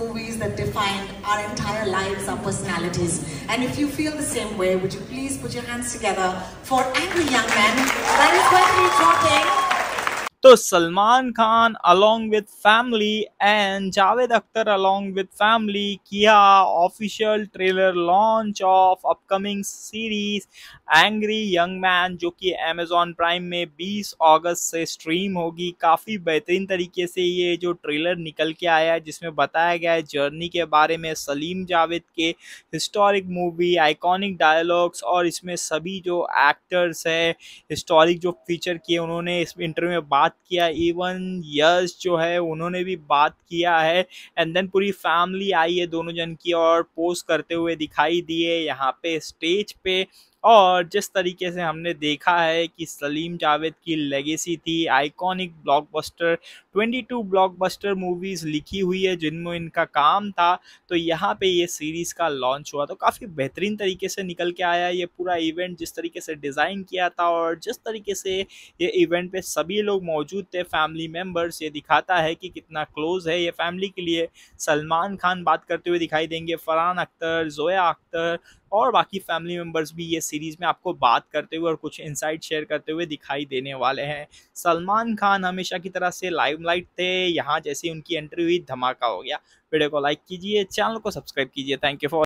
movies that defined our entire lives, our personalities. And if you feel the same way, would you please put your hands together for Angry Young Men तो Salman Khan along with family and Javed Akhtar along with family किया official trailer launch of upcoming series angry young man जो कि Amazon prime में 20 अगस्त से stream होगी। काफ़ी बेहतरीन तरीके से ये जो ट्रेलर निकल के आया है, जिसमें बताया गया है जर्नी के बारे में, सलीम जावेद के हिस्टोरिक मूवी आइकॉनिक डायलॉग्स और इसमें सभी जो एक्टर्स है हिस्टोरिक जो फीचर किए, उन्होंने इस इंटरव्यू में बात किया इवन यश जो है, उन्होंने भी बात किया है एंड देन पूरी फैमिली आई है दोनों जन की और पोस्ट करते हुए दिखाई दिए यहाँ पे स्टेज पे। और जिस तरीके से हमने देखा है कि सलीम जावेद की लेगेसी थी आइकॉनिक ब्लॉकबस्टर 22 ब्लॉकबस्टर मूवीज़ लिखी हुई है जिनमें इनका काम था। तो यहाँ पे ये सीरीज़ का लॉन्च हुआ। तो काफ़ी बेहतरीन तरीके से निकल के आया ये पूरा इवेंट जिस तरीके से डिज़ाइन किया था और जिस तरीके से ये इवेंट पे सभी लोग मौजूद थे फैमिली मेंबर्स ये दिखाता है कि कितना क्लोज है ये फैमिली के लिए। सलमान खान बात करते हुए दिखाई देंगे, फरहान अख्तर, जोया अख्तर और बाकी फैमिली मेंबर्स भी ये सीरीज़ में आपको बात करते हुए और कुछ इंसाइट शेयर करते हुए दिखाई देने वाले हैं। सलमान खान हमेशा की तरह से लाइमलाइट थे, यहाँ जैसे उनकी एंट्री हुई, धमाका हो गया। वीडियो को लाइक कीजिए चैनल को सब्सक्राइब कीजिए। Thank you for